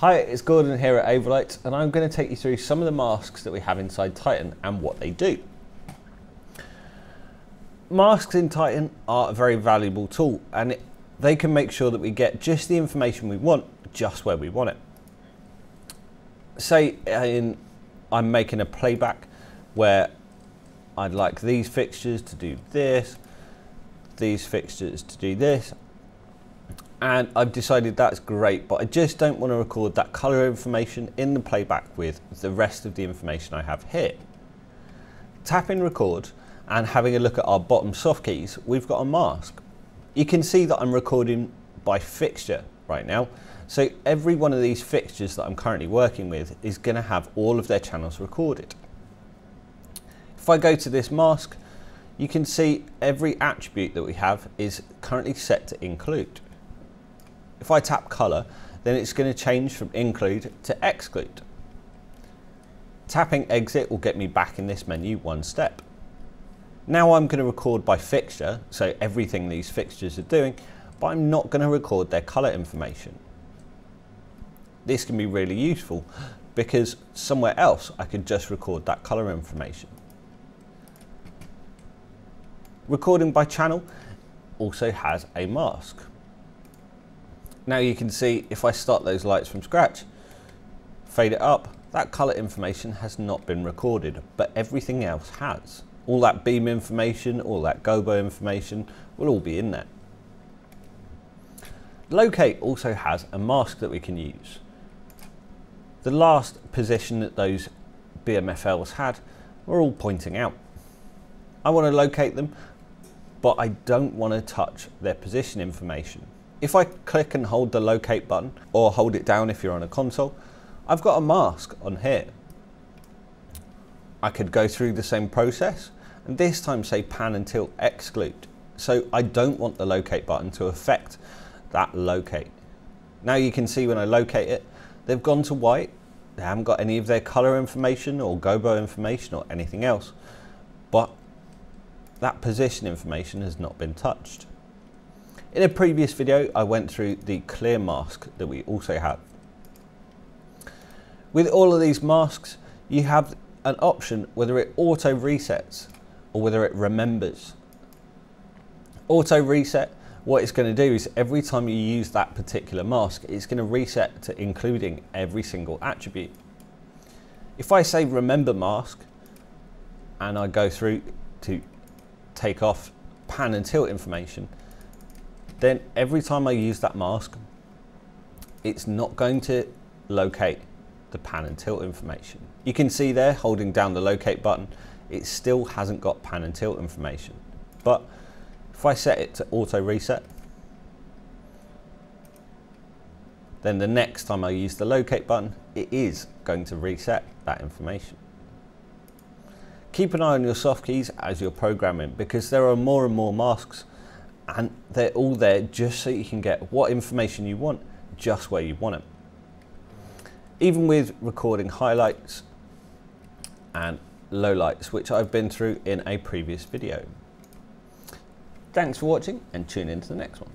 Hi, it's Gordon here at Avolites and I'm going to take you through some of the masks that we have inside Titan and what they do. Masks in Titan are a very valuable tool and it, they can make sure that we get just the information we want just where we want it. Say in, I'm making a playback where I'd like these fixtures to do this, these fixtures to do this, and I've decided that's great, but I just don't want to record that color information in the playback with the rest of the information I have here. Tapping record and having a look at our bottom soft keys, we've got a mask. You can see that I'm recording by fixture right now. So every one of these fixtures that I'm currently working with is going to have all of their channels recorded. If I go to this mask, you can see every attribute that we have is currently set to include. If I tap color, then it's going to change from include to exclude. Tapping exit will get me back in this menu one step. Now I'm going to record by fixture, so everything these fixtures are doing, but I'm not going to record their color information. This can be really useful because somewhere else I could just record that color information. Recording by channel also has a mask. Now you can see if I start those lights from scratch, fade it up, that color information has not been recorded, but everything else has. All that beam information, all that gobo information will all be in there. Locate also has a mask that we can use. The last position that those BMFLs had were all pointing out. I want to locate them, but I don't want to touch their position information. If I click and hold the locate button or hold it down if you're on a console, I've got a mask on here. I could go through the same process and this time say pan and tilt exclude. So I don't want the locate button to affect that locate. Now you can see when I locate it, they've gone to white. They haven't got any of their color information or gobo information or anything else, but that position information has not been touched. In a previous video, I went through the clear mask that we also have. With all of these masks, you have an option whether it auto resets or whether it remembers. Auto reset, what it's going to do is every time you use that particular mask, it's going to reset to including every single attribute. If I say remember mask and I go through to take off pan and tilt information, then every time I use that mask, it's not going to locate the pan and tilt information. You can see there holding down the locate button, it still hasn't got pan and tilt information. But if I set it to auto reset, then the next time I use the locate button, it is going to reset that information. Keep an eye on your soft keys as you're programming because there are more and more masks and they're all there just so you can get what information you want just where you want it. Even with recording highlights and lowlights, which I've been through in a previous video. Thanks for watching and tune in to the next one.